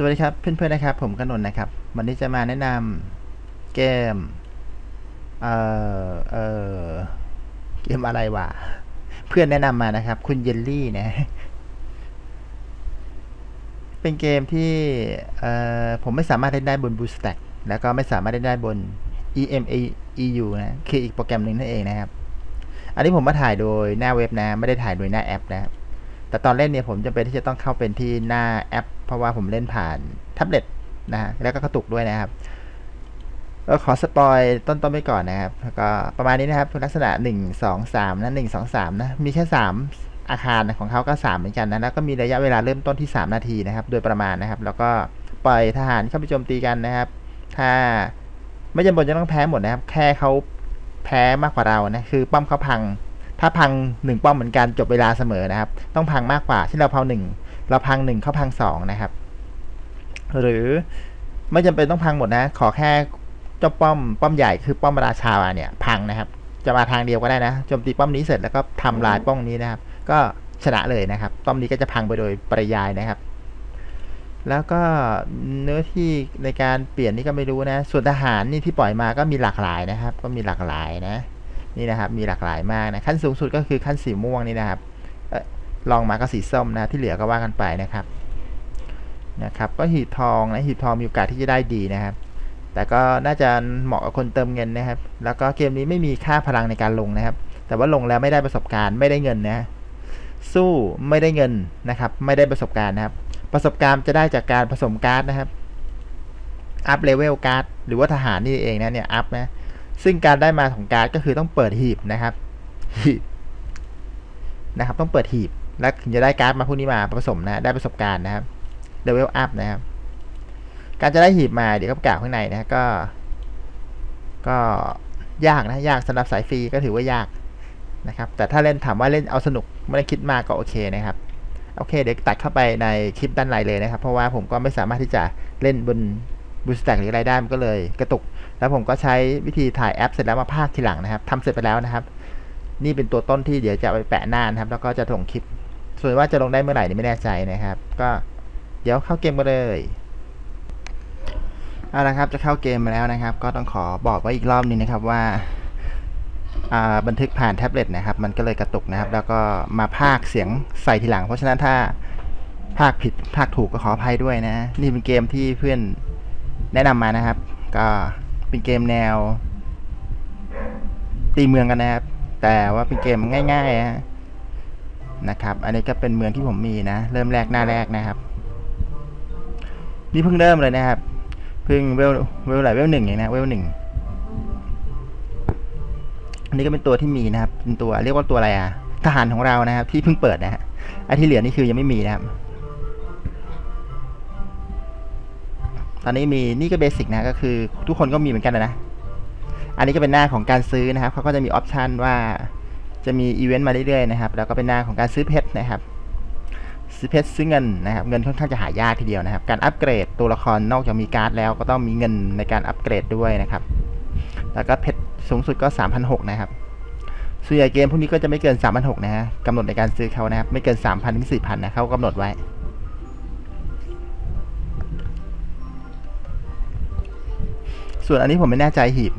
สวัสดีครับเพื่อนๆนะครับ ผมกนนนะครับ วันนี้จะมาแนะนำเกม เอ่อ เอ่อ เกมอะไรวะ เพื่อนแนะนำมานะครับ คุณเยลลี่นะ เป็นเกมที่ เอ่อ ผมไม่สามารถเล่นได้บน BlueStack แล้วก็ไม่สามารถเล่นได้บน EMA EU นะ คืออีกโปรแกรมหนึ่งนั่นเองนะครับ อันนี้ผมมาถ่ายโดยหน้าเว็บนะ ไม่ได้ถ่ายโดยหน้าแอปนะครับ แต่ตอนเล่นเนี่ยผมจำเป็นที่จะต้องเข้าเป็นที่หน้าแอป เพราะว่าผมเล่นผ่านแท็บเล็ตนะฮะแล้วก็กระตุกด้วยนะครับก็ขอสปอยต้นๆไปก่อนนะครับแล้วก็ประมาณนี้นะครับลักษณะ 1 2 3นะ1 2 3นะมีแค่ 3 อาคารของเขาก็ 3 เหมือนกันนะแล้วก็มีระยะเวลาเริ่มต้นที่ 3 นาทีนะครับ โดยประมาณนะครับ แล้วก็ปล่อยทหารเข้าไปโจมตีกันนะครับ ถ้าไม่จำเป็นจะต้องแพ้หมดนะครับ แค่เขาแพ้มากกว่าเรานะคือป้อมเขาพัง ถ้าพังหนึ่งป้อมเหมือนกันจบเวลาเสมอนะครับ ต้องพังมากกว่าเช่นเราพังหนึ่งเราพังหนึ่งเขาพังสองนะครับ หรือไม่จำเป็นต้องพังหมดนะ ขอแค่เจ้าป้อมป้อมใหญ่คือป้อมราชาเนี่ยพังนะครับ จะมาทางเดียวก็ได้นะโจมตีป้อมนี้เสร็จแล้วก็ทำลายป้อมนี้นะครับ ก็ชนะเลยนะครับ ป้อมนี้ก็จะพังไปโดยปริยายนะครับ แล้วก็เนื้อที่ในการเปลี่ยนนี่ก็ไม่รู้นะ ส่วนทหารนี่ที่ปล่อยมาก็มีหลากหลายนะครับ ก็มีหลากหลายนะ นี่นะครับมีหลากหลายมากนะขั้นสูงสุดก็คือขั้นสีม่วงนี่นะครับลองมาก็สีส้มนะที่เหลือก็ว่ากันไปนะครับนะครับก็หีบทองนะหีบทองมีโอกาสที่จะได้ดีนะครับ แต่ก็น่าจะเหมาะกับคนเติมเงินนะครับ แล้วก็เกมนี้ไม่มีค่าพลังในการลงนะครับ แต่ว่าลงแล้วไม่ได้ประสบการณ์ไม่ได้เงินนะสู้ไม่ได้เงินนะครับ ไม่ได้ประสบการณ์นะครับ ประสบการณ์จะได้จากการผสมการ์ดนะครับup level การ์ดหรือว่าทหารนี่เองนะเนี่ย up นะ ซึ่งการได้มาของการ์ดก็คือต้องเปิดหีบนะครับหีบนะครับ ต้องเปิดหีบ แล้วถึงจะได้การ์ดมาพวกนี้มาผสมนะได้ประสบการณ์นะครับ level up นะครับ การจะได้หีบมาเดี๋ยวก็ประกาศข้างในนะก็ ก็ยากนะยากสำหรับสายฟรีก็ถือว่ายากนะครับ แต่ถ้าเล่นถามว่าเล่นเอาสนุกไม่ได้คิดมากก็โอเคนะครับโอเคเดี๋ยวตัดเข้าไปในคลิปด้านในเลยนะครับ เพราะว่าผมก็ไม่สามารถที่จะเล่นบนบูสแต็กหรืออะไรได้มันก็เลยกระตุก แล้วผมก็ใช้วิธีถ่ายแอปเสร็จแล้วมาพากทีหลังนะครับทำเสร็จไปแล้วนะครับ นี่เป็นตัวต้นที่เดี๋ยวจะไปแปะหน้านะครับ แล้วก็จะส่งคลิป ส่วนว่าจะลงได้เมื่อไหร่นี่ไม่แน่ใจนะครับ ก็เดี๋ยวเข้าเกมกันเลยเอาละครับจะเข้าเกมมาแล้วนะครับ ก็ต้องขอบอกไว้อีกรอบนึงนะครับว่าบันทึกผ่านแท็บเล็ตนะครับ มันก็เลยกระตุกนะครับ แล้วก็มาพากเสียงใส่ทีหลัง เพราะฉะนั้นถ้าพากผิดพากถูกก็ขออภัยด้วยนะ นี่เป็นเกมที่เพื่อนแนะนำมานะครับ ก็ เป็นเกมแนว ตีเมืองกันนะครับ แต่ว่าเป็นเกมง่ายๆนะครับ อันนี้ก็เป็นเมืองที่ผมมีนะ เริ่มแรกหน้าแรกนะครับ นี่เพิ่งเริ่มเลยนะครับ เพิ่งเวลเวลไหลเวลหนึ่งเองนะเวลหนึ่งอันนี้ก็เป็นตัวที่มีนะครับ เป็นตัวเรียกว่าตัวอะไรอะ ทหารของเรานะครับ ที่เพิ่งเปิดนะฮะไอที่เหลือนี่คือยังไม่มีนะครับ อันนี้มีนี่ก็ basic นะก็คือทุกคนก็มีเหมือนกันนะ อันนี้ก็เป็นหน้าของการซื้อนะครับเขาก็จะมี option ว่าจะมีอีเวนต์มาเรื่อยๆนะครับ แล้วก็เป็นหน้าของการซื้อเพชรนะครับ ซื้อเพชรซื้อเงินนะครับ เงินค่อนข้างจะหายากทีเดียวนะครับ การอัปเกรดตัวละครนอกจากมีการ์ดแล้วก็ต้องมีเงินในการอัปเกรดด้วยนะครับ แล้วก็เพชรสูงสุดก็ 3,600นะครับส่วนใหญ่เกมพวกนี้ก็จะไม่เกิน 3,600นะฮะกำหนดในการซื้อเขานะครับ ไม่เกิน 3,000ถึง4,000นะเขากำหนดไว้ ส่วนอันนี้ผมไม่แน่ใจหีบ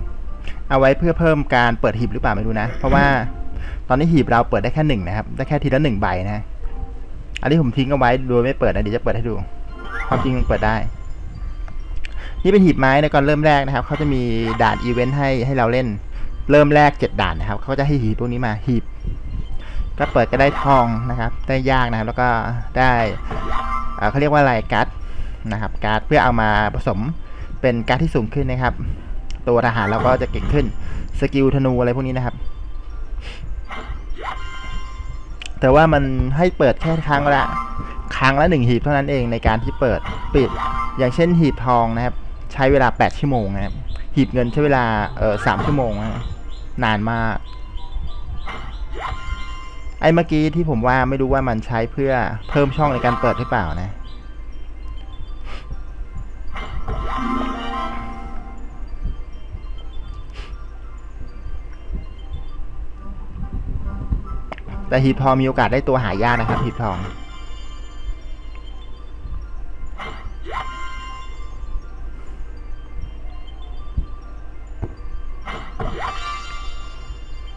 เอาไว้เพื่อเพิ่มการเปิดหีบหรือเปล่าไม่รู้นะ เพราะว่าตอนนี้หีบเราเปิดได้แค่หนึ่งนะครับ ได้แค่ทีละหนึ่งใบนะ อันนี้ผมทิ้งเอาไว้โดยไม่เปิดนะเดี๋ยวจะเปิดให้ดู ความจริงมันเปิดได้ นี่เป็นหีบไม้ในก่อนเริ่มแรกนะครับ เขาจะมีด่านอีเวนต์ให้ให้เราเล่น เริ่มแรกเจ็ดด่านนะครับ เขาจะให้หีบพวกนี้มาหีบ ก็เปิดก็ได้ทองนะครับ ได้ยากนะครับ แล้วก็ได้เขาเรียกว่าอะไรการ์ดนะครับ การ์ดเพื่อเอามาผสม เป็นการที่สูงขึ้นนะครับ ตัวทหารเราก็จะเก่งขึ้น skill ธนูอะไรพวกนี้นะครับ แต่ว่ามันให้เปิดแค่ครั้งละครั้งละหนึ่งหีบเท่านั้นเองในการที่เปิดปิด อย่างเช่นหีบทองนะครับ ใช้เวลา 8 ชั่วโมงนะครับ หีบเงินใช้เวลาเออสามชั่วโมงนะนานมากไอ้เมื่อกี้ที่ผมว่าไม่รู้ว่ามันใช้เพื่อเพิ่มช่องในการเปิดหรือเปล่านะ แต่หีบทองมีโอกาสได้ตัวหายากนะครับหีบทอง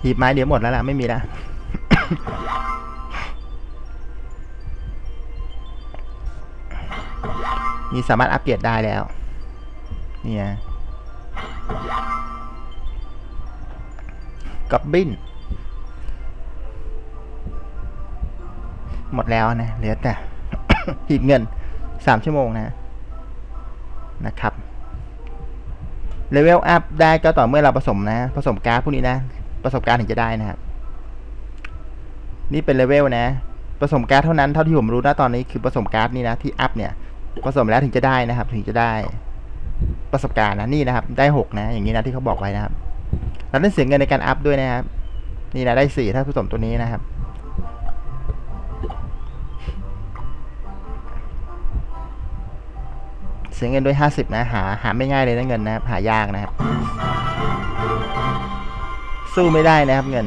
หีบไม้เดี๋ยวหมดแล้วล่ะ ไม่มีแล้วนี่สามารถอัปเกรดได้แล้ว เนี่ยกับบิน หมดแล้วนะเหลือแต่หีบเงินสามชั่วโมงนะนะครับ level up ได้ก็ต่อเมื่อเราผสมนะ ผสมการ์ดพวกนี้นะ ประสบการณ์ถึงจะได้นะครับ นี่เป็นเลเวลนะผสมการ์ดเท่านั้นเท่าที่ผมรู้นะตอนนี้คือผสมการ์ดนี่นะที่ up เนี่ยผสมแล้วถึงจะได้นะครับ ถึงจะได้ประสบการณ์นะนี่นะครับ ได้หกนะ อย่างนี้นะที่เขาบอกไว้นะครับแล้วได้เสียเงินในการอัพด้วยนะครับ นี่นะได้สี่ถ้าผสมตัวนี้นะครับ เสียเงินด้วยห้าสิบนะ หาหาไม่ง่ายเลยนะเงินนะครับหายากนะครับ สู้ไม่ได้นะครับเงิน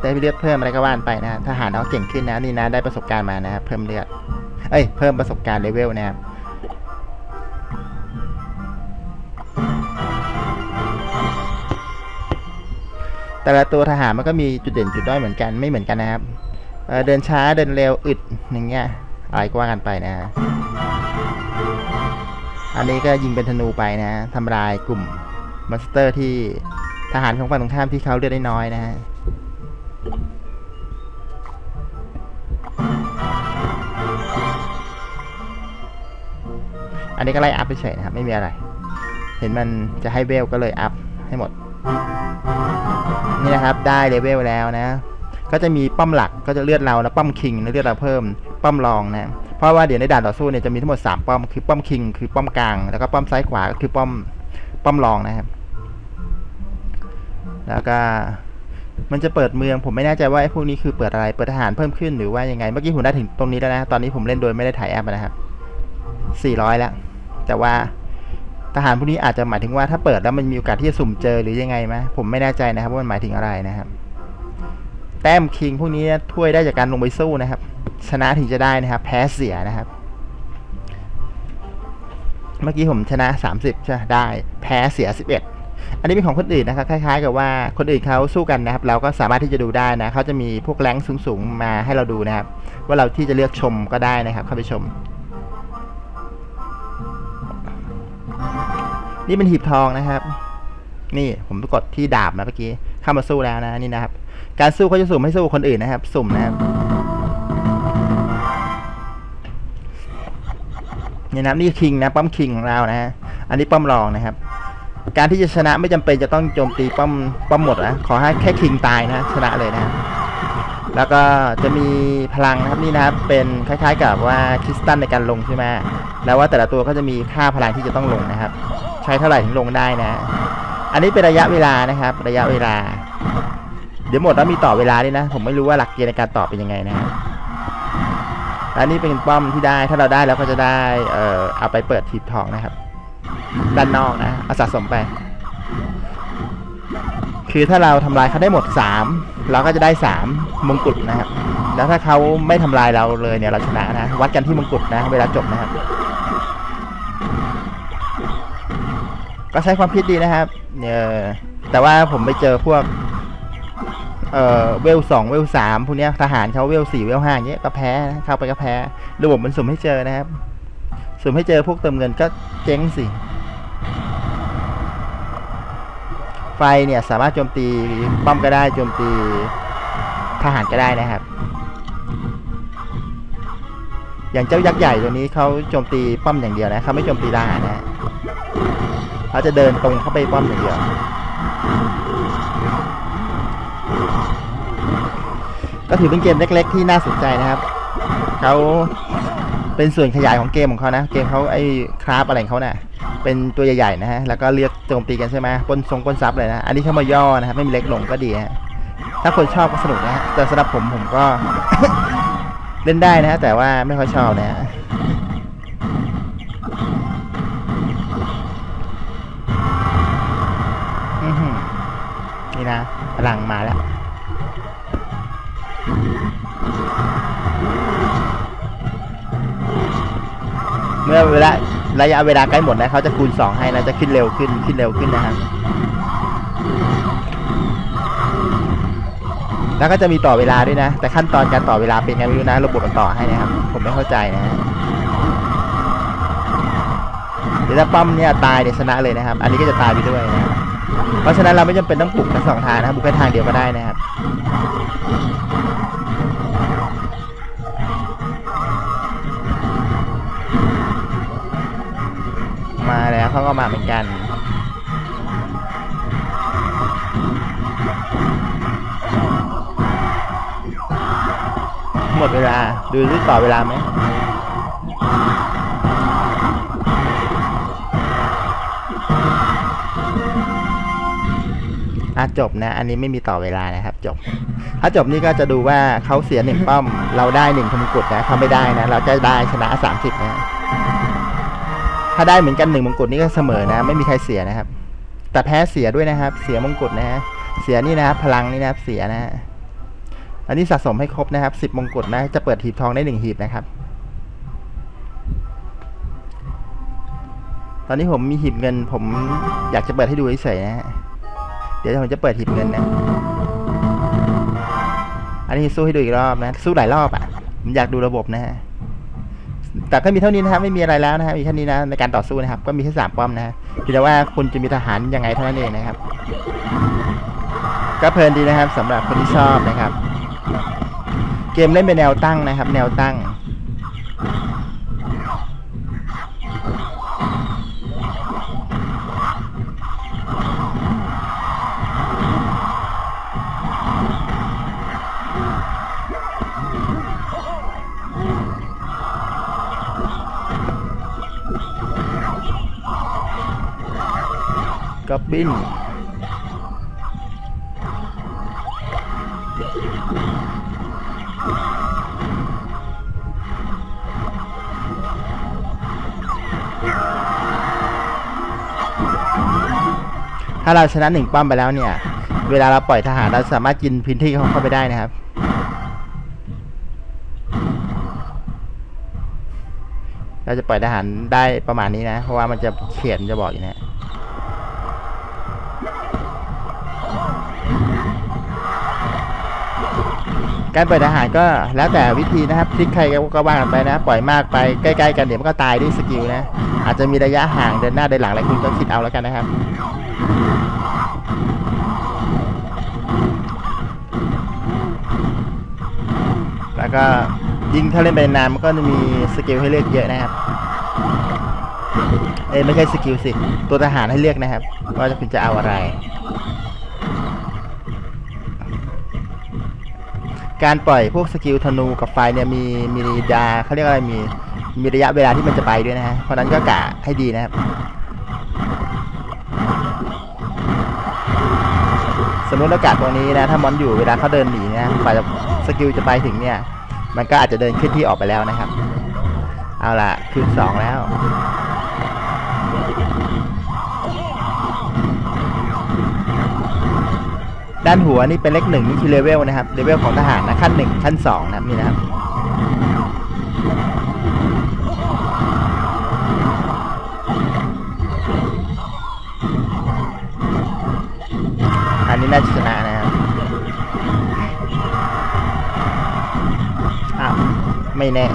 ได้เลือดเพิ่มอะไรก็ว่านไปนะทหารเขาเก่งขึ้นนะนี่นะได้ประสบการณ์มานะครับเพิ่มเลือดเอ้ยเพิ่มประสบการณ์เลเวลนะครับแต่ละตัวทหารมันก็มีจุดเด่นจุดด้อยเหมือนกันไม่เหมือนกันนะครับ เดินช้าเดินเร็วอึดอย่างเงี้ยอะไรก็ว่ากันไปนะฮะอันนี้ก็ยิงเป็นธนูไปนะทำลายกลุ่มmonster ที่ทหารของฝั่งตรงข้ามที่เขาเลือดได้น้อยนะฮะอันนี้ก็ไล่ up ไปเฉยนะครับ ไม่มีอะไร เห็นมันจะให้เวลก็เลย up ให้หมด นี่นะครับได้เลเวลแล้วนะ ก็จะมีป้อมหลักก็จะเลือดเราแล้วป้อม king เลือดเราเพิ่มป้อมรองนะเพราะว่าเดี๋ยวในด่านต่อสู้เนี่ยจะมีทั้งหมด3ป้อมคือป้อม king คือป้อมกลางแล้วก็ป้อมซ้ายขวาก็คือป้อมป้อมรองนะครับ แล้วก็มันจะเปิดเมืองผมไม่แน่ใจว่าไอ้พวกนี้คือเปิดอะไรเปิดทหารเพิ่มขึ้นหรือว่ายังไงเมื่อกี้ผมได้ถึงตรงนี้แล้วนะตอนนี้ผมเล่นโดยไม่ได้ถ่ายแอปนะครับ400 แล้ว แต่ว่าทหารพวกนี้อาจจะหมายถึงว่าถ้าเปิดแล้วมันมีโอกาสที่จะสุ่มเจอหรือยังไงไหมผมไม่แน่ใจนะครับว่ามันหมายถึงอะไรนะครับ แต้มคิงพวกนี้ถ้วยได้จากการลงไปสู้นะครับ ชนะถึงจะได้นะครับ แพ้เสียนะครับ เมื่อกี้ผมชนะ 30ใช่ได้แพ้เสีย 11 อันนี้เป็นของคนอื่นนะครับคล้าย ๆ กับว่าคนอื่นเขาสู้กันนะครับ เราก็สามารถที่จะดูได้นะเขาจะมีพวกแรงสูงๆมาให้เราดูนะครับ ว่าเราที่จะเลือกชมก็ได้นะครับเข้าไปชม นี่เป็นหีบทองนะครับ นี่ผมกดที่ดาบนะเมื่อกี้เข้ามาสู้แล้วนะนี่นะครับ การสู้เขาจะสุ่มให้สู้คนอื่นนะครับ สุ่มนะครับนี่นะนี่คิงนะป้อมคิงของเรานะฮะอันนี้ป้อมรองนะครับ การที่จะชนะไม่จำเป็นจะต้องโจมตีป้อมป้อมหมดนะขอให้แค่คิงตายนะชนะเลยนะแล้วก็จะมีพลังนะครับนี่นะครับเป็นคล้ายๆ กับว่าคริสตัลในการลงใช่ไหมแล้วว่าแต่ละตัวก็จะมีค่าพลังที่จะต้องลงนะครับ ใช้เท่าไหร่ถึงลงได้นะ อันนี้เป็นระยะเวลานะครับ ระยะเวลา เดี๋ยวหมดแล้วมีต่อเวลาด้วยนะ ผมไม่รู้ว่าหลักเกณฑ์ในการต่อเป็นยังไงนะและนี่เป็นป้อมที่ได้ ถ้าเราได้แล้วก็จะได้ เอ่อเอาไปเปิดทีบทองนะครับ ด้านนอกนะเอาสะสมไป คือถ้าเราทำลายเขาได้หมดสามเราก็จะได้สามมงกุฎนะครับ แล้วถ้าเขาไม่ทำลายเราเลยเนี่ยเราชนะนะ วัดกันที่มงกุฎนะ เวลาจบนะครับ ก็ใช้ความคิดดีนะครับเนี่ยแต่ว่าผมไปเจอพวก เอ่อเวลสองเวลสามพวกนี้ทหารเขาเวลสี่เวลห้าเงี้ยก็แพ้นะเข้าไปก็แพ้ ระบบมันสุ่มให้เจอนะครับ สุ่มให้เจอพวกเติมเงินก็เจ๊งสิ ไฟเนี่ยสามารถโจมตีป้อมก็ได้โจมตีทหารก็ได้นะครับ อย่างเจ้ายักษ์ใหญ่ตัวนี้เขาโจมตีป้อมอย่างเดียวนะเขาไม่โจมตีทหารนะเขาจะเดินตรงเข้าไปป้อมอย่างเดียว ก็ถือเป็นเกมเล็ก ๆ ที่น่าสนใจนะครับเขาเป็นส่วนขยายของเกมของเขานะ เกมเขาไอ้คราฟอะไรของเขาเนะ่ะ เป็นตัวใหญ่ๆนะฮะ แล้วก็เรียกโจมตีกันใช่ไหมปนทรงปนซับเลยนะ อันนี้เข้ามาย่อนะครับ ไม่มีเล็กลงก็ดีฮะ ถ้าคนชอบก็สนุกนะฮะ แต่สำหรับผมผมก็ เล่นได้นะฮะ แต่ว่าไม่ค่อยชอบนะฮะอือหือนี่นะพลังมาแล้ว เมื่อเวลาระยะเวลาใกล้หมดนะเขาจะคูณสองให้นะจะขึ้นเร็วขึ้นขึ้นเร็วขึ้นนะครับแล้วก็จะมีต่อเวลาด้วยนะ แต่ขั้นตอนการต่อเวลาเป็นไงไม่รู้นะระบบมันต่อให้นะครับ ผมไม่เข้าใจนะฮะเดี๋ยวถ้าป้อมเนี่ยตายเนี่ยชนะเลยนะครับ อันนี้ก็จะตายไปด้วยนะเพราะฉะนั้นเราไม่จำเป็นต้องปลุกทั้งสองทางนะครับบุกแค่ทางเดียวก็ได้นะครับ เขาก็มาเหมือนกันหมดเวลา ดูซิต่อเวลาไหมอะจบนะ อันนี้ไม่มีต่อเวลานะครับ จบ ถ้าจบนี่ก็จะดูว่าเขาเสียหนึ่งป้อม เราได้หนึ่งพมกุฎนะเขาไม่ได้นะ เราจะได้ชนะสามสิบนะ ถ้าได้เหมือนกันหนึ่งมงกุฎนี่ก็เสมอนะ ไม่มีใครเสียนะครับ แต่แพ้เสียด้วยนะครับ เสียมงกุฎนะฮะเสียนี่นะครับพลังนี่นะครับเสียนะฮะอันนี้สะสมให้ครบนะครับสิบมงกุฎนะจะเปิดหีบทองได้หนึ่งหีบนะครับ ตอนนี้ผมมีหีบเงิน ผมอยากจะเปิดให้ดูเฉยๆนะฮะเดี๋ยวผมจะเปิดหีบเงินนะ อันนี้สู้ให้ดูอีกรอบนะ สู้หลายรอบอะผมอยากดูระบบนะฮะ แต่ก็มีเท่านี้นะครับไม่มีอะไรแล้วนะครับมีแค่นี้นะในการต่อสู้นะครับ ก็มีแค่สามป้อมนะฮะเพียงแต่ว่าคุณจะมีทหารยังไงเท่านั้นเองนะครับ ก็เพลินดีนะครับสำหรับคนที่ชอบนะครับ เกมเล่นเป็นแนวตั้งนะครับ แนวตั้ง บิน ถ้าเราชนะหนึ่งป้อมไปแล้วเนี่ย เวลาเราปล่อยทหารเราสามารถกินพื้นที่เขาเข้าไปได้นะครับเราจะปล่อยทหารได้ประมาณนี้นะ เพราะว่ามันจะเขียนจะบอกอยู่นะ การปล่อยทหารก็แล้วแต่วิธีนะครับทริกใครก็ว่ากันไปนะ ปล่อยมากไปใกล้ๆกันเดี๋ยวมันก็ตายด้วยสกิลนะ อาจจะมีระยะห่างเดินหน้าเดินหลังอะไรคุณก็คิดเอาแล้วกันนะครับแล้วก็ยิงถ้าเล่นไปนานมันก็จะมี skill ให้เลือกเยอะนะครับ เอ้ไม่ใช่ skill สิ ตัวทหารให้เลือกนะครับ ว่าจะคุณจะเอาอะไร การปล่อยพวก skill ธนูกับไฟเนี่ยมีมีดาเขาเรียกอะไรมีมีระยะเวลาที่มันจะไปด้วยนะฮะเพราะนั้นก็กะให้ดีนะครับ สมมติอากาศตรงนี้นะ ถ้ามอนอยู่เวลาเขาเดินหนีนะกว่าจะ skill จะไปถึงเนี่ย มันก็อาจจะเดินขึ้นที่ออกไปแล้วนะครับ เอาล่ะขั้นสองแล้ว ด้านหัวนี่เป็นเลขหนึ่งนี่คือเลเวลนะครับเลเวลของทหารนะขั้นหนึ่งขั้นสองนะครับนี่นะครับอันนี้น่าจะชนะนะครับอ้าวไม่แน่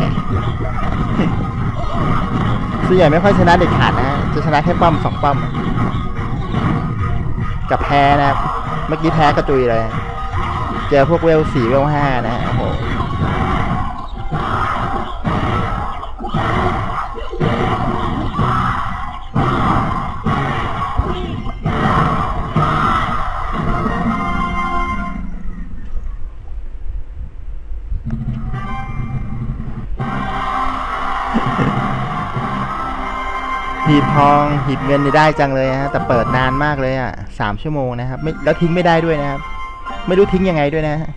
ส่วนใหญ่ไม่ค่อยชนะเด็ดขาดนะฮะจะชนะแค่ป้อมสองป้อมกับแพ้นะครับ เมื่อกี้แพ้กระจุยเลยเจอพวกเวลสี่เวลห้านะฮะโอ้โหหีบทองหีบเงินนี่ได้จังเลยฮะแต่เปิดนานมากเลยอะ สามชั่วโมงนะครับไม่แล้วทิ้งไม่ได้ด้วยนะครับ ไม่รู้ทิ้งยังไงด้วยนะฮะ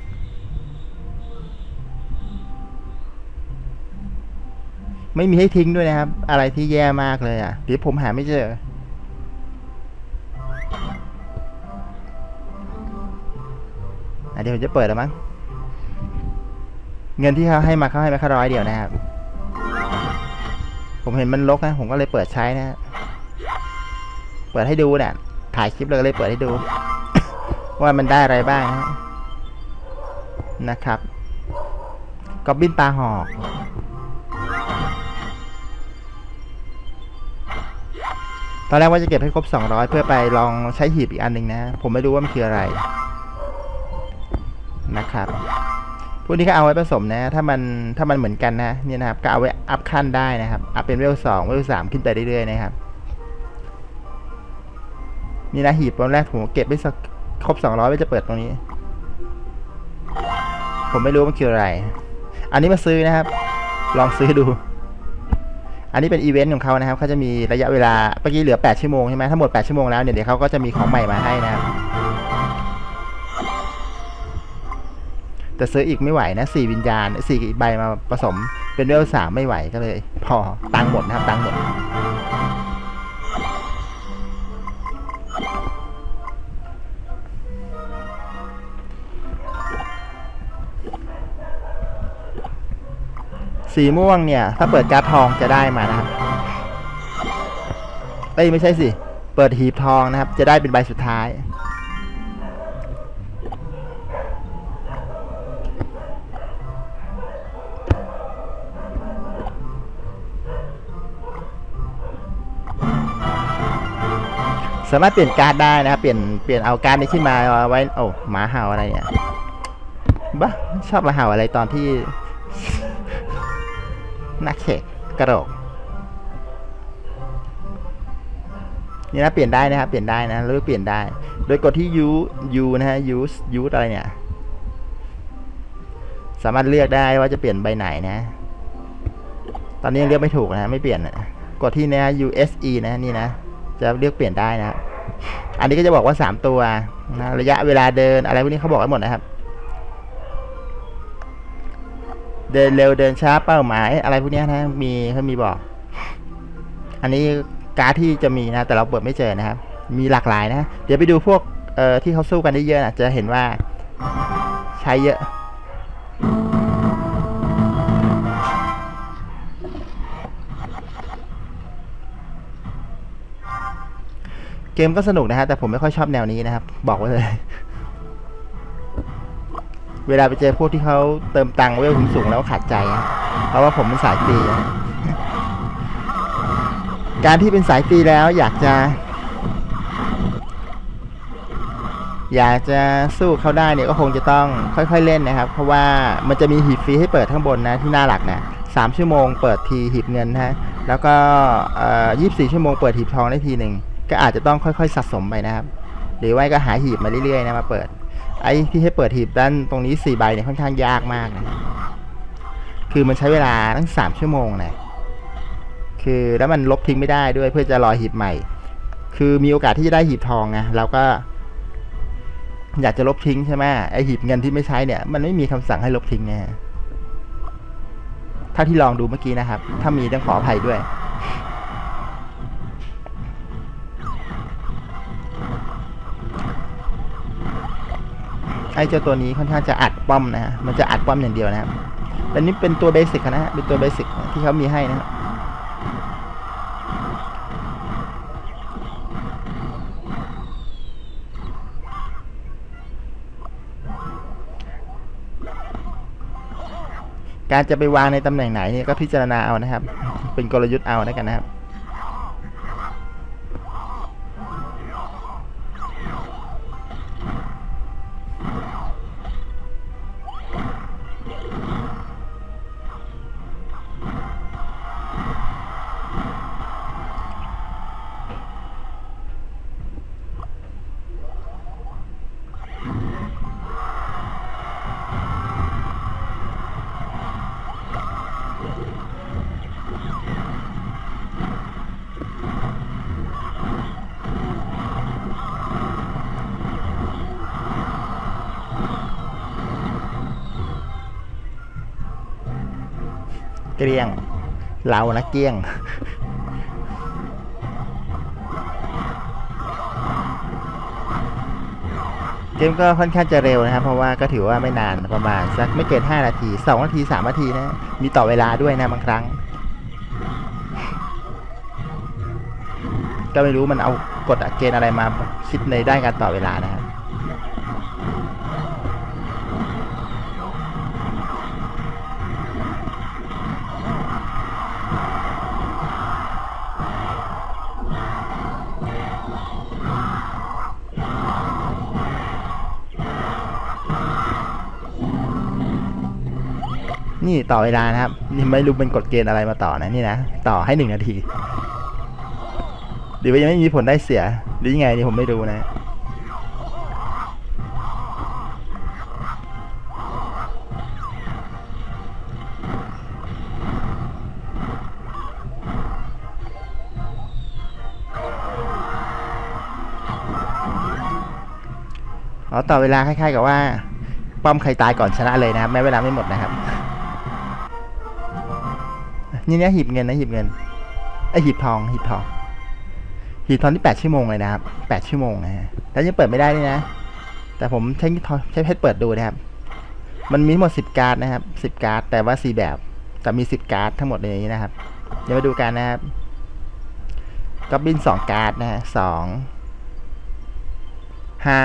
ไม่มีให้ทิ้งด้วยนะครับ อะไรที่แย่มากเลยอะเดี๋ยวผมหาไม่เจออเดี๋ยวผมจะเปิดแล้วมั้ง เงินที่เขาให้มาเขาให้มาแค่ร้อยเดียวนะครับ ผมเห็นมันลกนะ ผมก็เลยเปิดใช้นะ เปิดให้ดูเนี่ย ถ่ายคลิปเลยเลยเปิดให้ดู ว่ามันได้อะไรบ้างนะครับกอบบินตาหอกตอนแรกว่าจะเก็บให้ครบ 200 เพื่อไปลองใช้หีบอีกอันหนึ่งนะ ผมไม่รู้ว่ามันคืออะไรนะครับพวกนี้ก็เอาไว้ผสมนะ ถ้ามันถ้ามันเหมือนกันนะเนี่ยนะครับก็เอาไว้อัพขั้นได้นะครับอัพเป็นเวลสองเวลสามขึ้นไปเรื่อยๆนะครับ นี่นะหีบตอนแรกผมเก็บไปสักครบ200ไว้จะเปิดตรงนี้ ผมไม่รู้มันคืออะไร อันนี้มาซื้อนะครับ ลองซื้อดู อันนี้เป็นอีเวนต์ของเขานะครับเขาจะมีระยะเวลาเมื่อกี้เหลือ 8 ชั่วโมงใช่ไหมถ้าหมด 8 ชั่วโมงแล้วเนี่ยเดี๋ยวเขาก็จะมีของใหม่มาให้นะครับแต่ซื้ออีกไม่ไหวนะสี่วิญญาณสี่ใบมาผสมเป็นเวลสามไม่ไหวก็เลย พอตังหมดนะครับตังหมด สีม่วงเนี่ย ถ้าเปิดการ์ดทองจะได้มานะครับเอ้ยไม่ใช่สิ เปิดหีบทองนะครับ จะได้เป็นใบสุดท้ายสามารถเปลี่ยนการ์ดได้นะครับ เปลี่ยน เปลี่ยนเอาการ์ดนี้ขึ้นมาเอาไว้ โอ้ หมาเห่าอะไรเนี่ยบ้าชอบมาเห่าอะไรตอนที่ นักเขกกระโดกนี่นะเปลี่ยนได้นะครับเปลี่ยนได้นะหรือเปลี่ยนได้ โดยกดที่ u u นะฮะ use use อะไรเนี่ย สามารถเลือกได้ว่าจะเปลี่ยนใบไหนนะ ตอนนี้ยังเลือกไม่ถูกนะไม่เปลี่ยนนะกดที่นะ use นะนี่นะ จะเลือกเปลี่ยนได้นะอันนี้ก็จะบอกว่า 3 ตัวนะระยะเวลาเดินอะไรพวกนี้เขาบอกไว้หมดนะครับ เดินเร็วเดินช้าเป้าหมาย อะไรพวกนี้นะมีเขามีบอก อันนี้การ์ดที่จะมีนะ แต่เราเปิดไม่เจอนะครับ มีหลากหลายนะ เดี๋ยวไปดูพวกเอ่อที่เขาสู้กันได้เยอะนะจะเห็นว่าใช้เยอะ เกมก็สนุกนะฮะแต่ผมไม่ค่อยชอบแนวนี้นะครับ บอกไว้เลย เวลาไปเจอพวกที่เขาเติมตังค์เวลสูงแล้วขาดใจอะเพราะว่าผมเป็นสายฟรีการที่เป็นสายฟรีแล้วอยากจะ อยากจะสู้เขาได้เนี่ยก็คงจะต้องค่อยๆเล่นนะครับ เพราะว่ามันจะมีหีบฟรีให้เปิดข้างบนนะที่หน้าหลักนะสามชั่วโมงเปิดทีหีบเงินนะฮะแล้วก็ยี่สิบสี่ชั่วโมงเปิดหีบทองได้ทีหนึ่งก็อาจจะต้องค่อยๆสะสมไปนะครับ หรือว่าก็หาหีบมาเรื่อยๆนะมาเปิด ไอ้ที่ให้เปิดหีบด้านตรงนี้สี่ใบเนี่ยค่อนข้างยากมากนะคือมันใช้เวลาตั้งสามชั่วโมงนะคือแล้วมันลบทิ้งไม่ได้ด้วยเพื่อจะรอหีบใหม่ คือมีโอกาสที่จะได้หีบทองนะเราก็ อยากจะลบทิ้งใช่ไหมไอหีบเงินที่ไม่ใช้เนี่ย มันไม่มีคำสั่งให้ลบทิ้งไงถ้าที่ลองดูเมื่อกี้นะครับ ถ้ามีต้องขออภัยด้วย ไอ้เจ้าตัวนี้ค่อนข้างจะอัดป้อมนะฮะมันจะอัดป้อมอย่างเดียวนะครับแต่นี้เป็นตัวเบสิกนะฮะเป็นตัวเบสิกที่เขามีให้นะครับการจะไปวางในตำแหน่งไหนเนี่ยก็พิจารณาเอานะครับ เป็นกลยุทธ์เอาแล้วกันนะครับ เกลี้ยง เรานะเกลี้ยง เกมก็ค่อนข้างจะเร็วนะครับ เพราะว่าก็ถือว่าไม่นานประมาณสักไม่เกิน 5 นาที 2 นาที 3 นาทีนะ มีต่อเวลาด้วยนะบางครั้ง ก็ไม่รู้มันเอากฎเกณฑ์อะไรมาคิดในได้การต่อเวลานะ นี่ต่อเวลานะครับนี่ไม่รู้เป็นกฎเกณฑ์อะไรมาต่อนะนี่นะ ต่อให้หนึ่งนาที หรือว่ายังไม่มีผลได้เสีย หรือยังไงนี่ผมไม่รู้นะอ๋อต่อเวลาคล้ายๆกับว่าป้อมใครตายก่อนชนะเลยนะครับแม้เวลาไม่หมดนะครับ นี่เนี่ยหีบเงินนะหีบเงินไอหีบทองหีบทองหีบทองที่แปดชั่วโมงเลยนะครับแปดชั่วโมงนะฮะแล้วยังเปิดไม่ได้นี่นะ แต่ผมใช้ใช้เพชรเปิดดูนะครับ มันมีทั้งหมดสิบการ์ดนะครับสิบการ์ดแต่ว่าสี่แบบ แต่มีสิบการ์ดทั้งหมดในนี้นะครับ เดี๋ยวมาดูกันนะครับก็บินสองการ์ดนะฮะสองห้า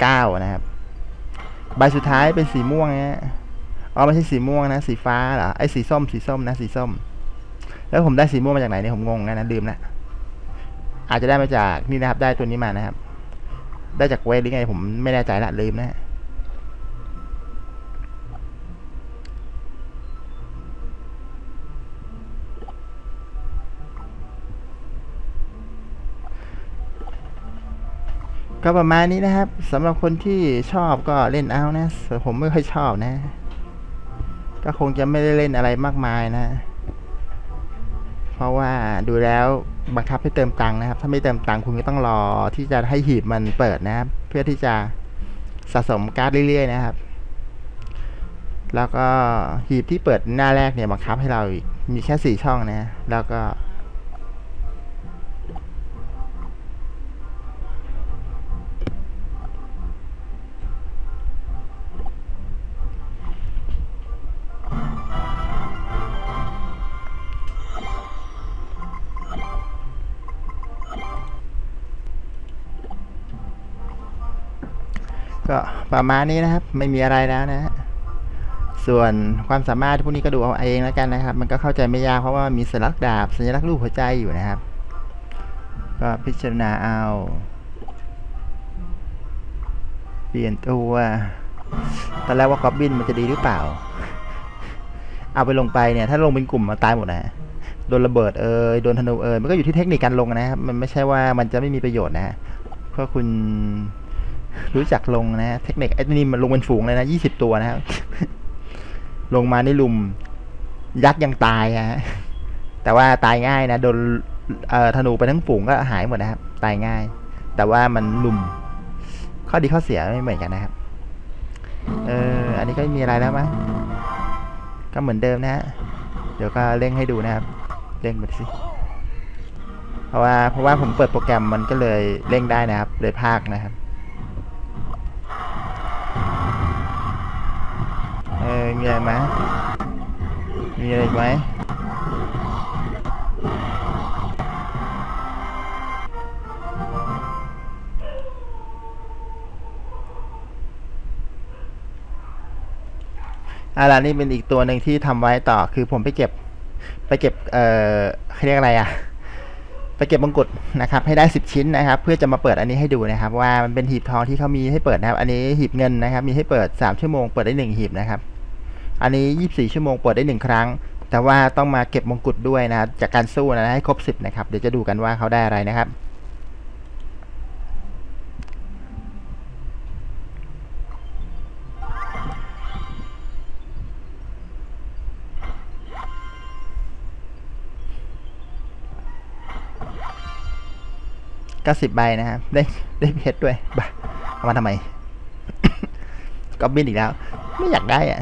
เก้านะครับ ใบสุดท้ายเป็นสีม่วงนะฮะอ๋อไม่ใช่สีม่วงนะ สีฟ้าเหรอไอ้สีส้มสีส้มนะสีส้ม แล้วผมได้สีม่วงมาจากไหนเนี่ยผมงงนะนะลืมนะอาจจะได้มาจากนี่นะครับ ได้ตัวนี้มานะครับ ได้จากเวทหรือไงผมไม่แน่ใจละลืมนะ ก็ประมาณนี้นะครับสำหรับคนที่ชอบก็เล่นเอานะแต่ผมไม่ค่อยชอบนะ ก็คงจะไม่ได้เล่นอะไรมากมายนะ เพราะว่าดูแล้วบังคับให้เติมตังค์นะครับ ถ้าไม่เติมตังค์คุณก็ต้องรอที่จะให้หีบมันเปิดนะครับ เพื่อที่จะสะสมการ์ดเรื่อยๆนะครับ แล้วก็หีบที่เปิดหน้าแรกเนี่ยบังคับให้เรามีแค่สี่ช่องนะ แล้วก็ ประมาณนี้นะครับ ไม่มีอะไรแล้วนะฮะส่วนความสามารถพวกนี้ก็ดูเอาเองแล้วกันนะครับ มันก็เข้าใจไม่ยากเพราะว่ามีสัญลักษณ์ดาบสัญลักษณ์รูปหัวใจอยู่นะครับ ก็พิจารณาเอา เปลี่ยนตัวตอนแรกว่ากอบบินมันจะดีหรือเปล่า เอาไปลงไปเนี่ย ถ้าลงเป็นกลุ่มมาตายหมดนะโดนระเบิดเอยโดนธนูเอยมันก็อยู่ที่เทคนิคการลงนะครับ มันไม่ใช่ว่ามันจะไม่มีประโยชน์นะเพราะคุณ รู้จักลงนะเทคนิคไอ้นี่มันลงเป็นฝูงเลยนะยี่สิบตัวนะครับ ลงมาในลุม ยักษ์ยังตายฮะแต่ว่าตายง่ายนะโดนธนูไปทั้งฝูงก็หายหมดนะครับ ตายง่าย แต่ว่ามันลุม ข้อดีข้อเสียไม่เหมือนกันนะครับ เอออันนี้ก็มีอะไรแล้วมั้งก็เหมือนเดิมนะฮะเดี๋ยวก็เร่งให้ดูนะครับ เร่งไปสิเพราะว่าเพราะว่าผมเปิดโปรแกรมมันก็เลยเร่งได้นะครับ เลยภาคนะครับ เออมีอะไรไหมมีอะไรไหมอ่าล่ะนี่เป็นอีกตัวหนึ่งที่ทำไว้ต่อคือผมไปเก็บ ไปเก็บ เอ่อเขาเรียกอะไรอะ ไปเก็บมงกุฎนะครับให้ได้สิบชิ้นนะครับ เพื่อจะมาเปิดอันนี้ให้ดูนะครับ ว่ามันเป็นหีบทองที่เขามีให้เปิดนะครับ อันนี้หีบเงินนะครับ มีให้เปิดสามชั่วโมงเปิดได้หนึ่งหีบนะครับ อันนี้ยี่สิบสี่ชั่วโมงเปิดได้หนึ่งครั้ง แต่ว่าต้องมาเก็บมงกุฎด้วยนะครับจากการสู้นะให้ครบสิบนะครับ เดี๋ยวจะดูกันว่าเขาได้อะไรนะครับ ก็สิบใบนะครับ ได้ได้เพชรด้วยบ้าเอามาทำไม ก็บินอีกแล้ว ไม่อยากได้อะ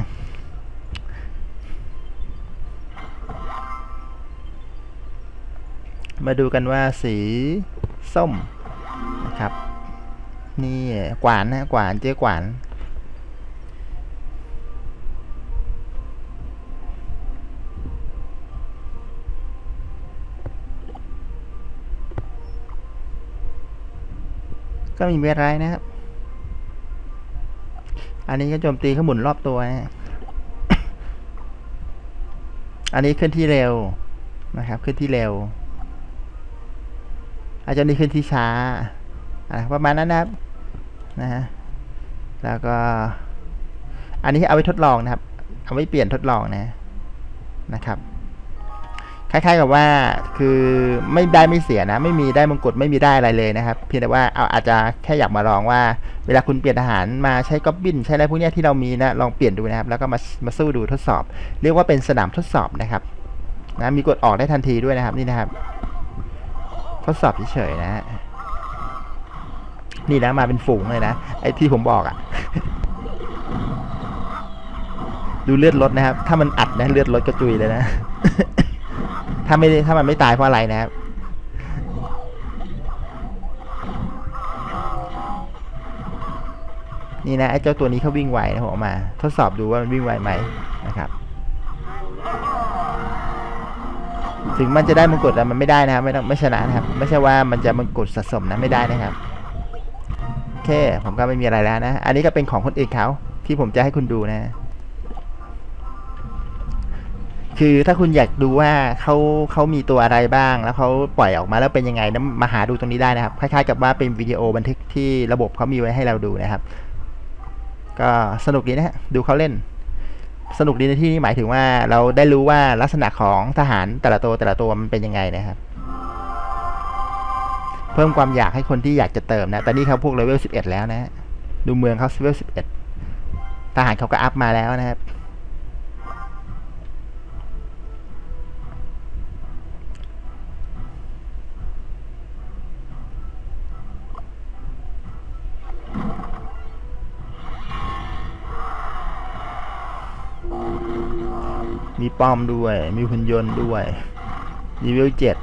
มาดูกันว่าสีส้มนะครับ นี่กวานนะกวานเจ๊กวาน ก็มีอะไรนะครับ อันนี้ก็โจมตีขาหมุนรอบตัวนะอันนี้เคลื่อนที่เร็วนะครับเคลื่อนที่เร็ว อาจจะนี้เคลื่อนที่ช้าประมาณนั้นนะครับนะฮะแล้วก็ อันนี้เอาไว้ทดลองนะครับ เอาไว้เปลี่ยนทดลองนะนะครับ คล้ายๆกับว่าคือไม่ได้ไม่เสียนะ ไม่มีได้มงกุฎไม่มีได้อะไรเลยนะครับ เพียงแต่ว่าเอาอาจจะแค่อยากมาลองว่า เวลาคุณเปลี่ยนทหารมาใช้ก๊อบบินใช้อะไรพวกนี้ที่เรามีนะลองเปลี่ยนดูนะครับ แล้วก็มามาสู้ดูทดสอบ เรียกว่าเป็นสนามทดสอบนะครับนะมีกดออกได้ทันทีด้วยนะครับนี่นะครับ ทดสอบเฉยๆนะฮะนี่นะมาเป็นฝูงเลยนะไอ้ที่ผมบอกอะ่ะ ดูเลือดลดนะครับ ถ้ามันอัดนะเลือดลดกระจุยเลยนะ ถ้าไม่ถ้ามันไม่ตายเพราะอะไรนะครับนี่นะไอ้เจ้าตัวนี้เขาวิ่งไวนะผมเอามา ทดสอบดูว่ามันวิ่งไวไหมนะครับ ถึงมันจะได้มงกุฎแต่มันไม่ได้นะครับ ไม่ต้องไม่ชนะนะครับ ไม่ใช่ว่ามันจะมงกุฎสะสมนะไม่ได้นะครับโอเคผมก็ไม่มีอะไรแล้วนะ อันนี้ก็เป็นของคนอื่นเขาที่ผมจะให้คุณดูนะ คือถ้าคุณอยากดูว่าเขาเขามีตัวอะไรบ้าง แล้วเขาปล่อยออกมาแล้วเป็นยังไงนะมาหาดูตรงนี้ได้นะครับ คล้ายๆ กับว่าเป็นวิดีโอบันทึกที่ระบบเขามีไว้ให้เราดูนะครับ ก็สนุกดีนะฮะดูเขาเล่น สนุกดีในที่นี้หมายถึงว่าเราได้รู้ว่าลักษณะของทหารแต่ละตัวแต่ละตัวมันเป็นยังไงนะครับ เพิ่มความอยากให้คนที่อยากจะเติมนะแต่นี่เขาพวกเลเวล11 แล้วนะฮะดูเมืองเขาเลเวล11 ทหารเขาก็อัพมาแล้วนะครับ มีป้อมด้วย มีหุ่นยนต์ด้วยมีเวลเจ็ด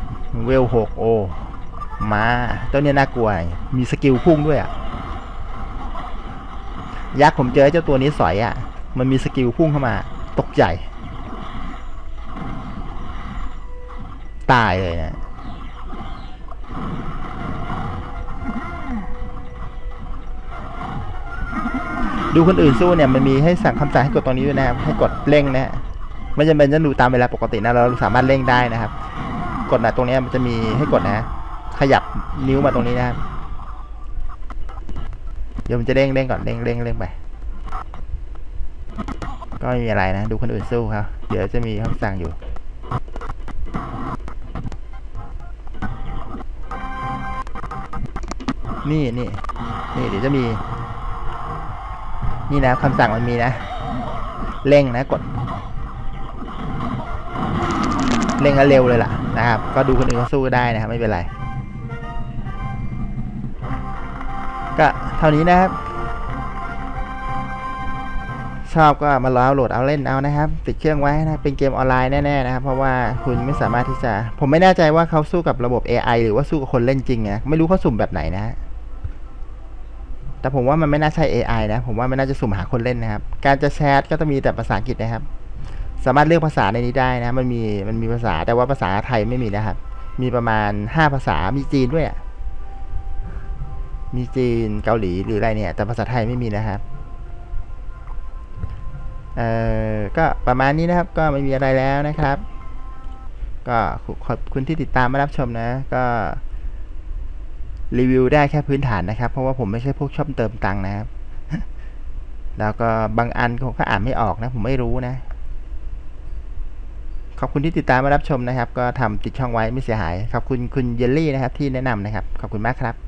เวลหกโอมาตัวนี้น่ากลัว มี skill พุ่งด้วยอะ ยักษ์ผมเจอเจ้าตัวนี้สอยอะ มันมี skill พุ่งเข้ามา ตกใจ ตายเลยนะดูคนอื่นสู้เนี่ยมันมีให้สั่งคำสั่งให้กดตรงนี้ด้วยนะให้กดเร่งนะ ไม่จำเป็นจะดูตามเวลาปกตินะ เราสามารถเร่งได้นะครับ กดนะตรงนี้มันจะมีให้กดนะ ขยับนิ้วมาตรงนี้นะครับ เดี๋ยวมันจะเร่งเร่งก่อนเร่งเร่งเร่งไป ก็ไม่มีอะไรนะ ดูคนอื่นสู้ครับ เดี๋ยวจะมีคำสั่งอยู่นี่นี่นี่เดี๋ยวจะมี นี่นะคำสั่งมันมีนะ เร่งนะ กด เร่งแล้วเร็วเลยล่ะนะครับ ก็ดูคนอื่นเขาสู้ได้นะครับไม่เป็นไร ก็เท่านี้นะครับ ชอบก็มาลองโหลดเอาเล่นเอานะครับ ติดเครื่องไว้นะเป็นเกมออนไลน์แน่ๆนะครับ เพราะว่าคุณไม่สามารถที่จะ ผมไม่แน่ใจว่าเขาสู้กับระบบ AI หรือว่าสู้กับคนเล่นจริงนะไม่รู้เขาสุ่มแบบไหนนะ แต่ผมว่ามันไม่น่าใช่ AI นะ ผมว่ามันน่าจะสุ่มหาคนเล่นนะครับ การจะแชทก็ต้องมีแต่ภาษาอังกฤษนะครับ สามารถเลือกภาษาในนี้ได้นะ มันมีมันมีภาษาแต่ว่าภาษาไทยไม่มีนะครับ มีประมาณห้าภาษา มีจีนด้วยอะมีจีนเกาหลีหรืออะไรเนี่ย แต่ภาษาไทยไม่มีนะครับ เอ่อ ก็ประมาณนี้นะครับ ก็ไม่มีอะไรแล้วนะครับ ก็ขอบคุณที่ติดตามมารับชมนะ ก็รีวิวได้แค่พื้นฐานนะครับ เพราะว่าผมไม่ใช่พวกชอบเติมตังค์นะครับ แล้วก็บางอันผมก็อ่านไม่ออกนะ ผมไม่รู้นะ ขอบคุณที่ติดตามมารับชมนะครับ ก็ทำติดช่องไว้ไม่เสียหาย ขอบคุณคุณเยลลี่นะครับที่แนะนำนะครับ ขอบคุณมากครับ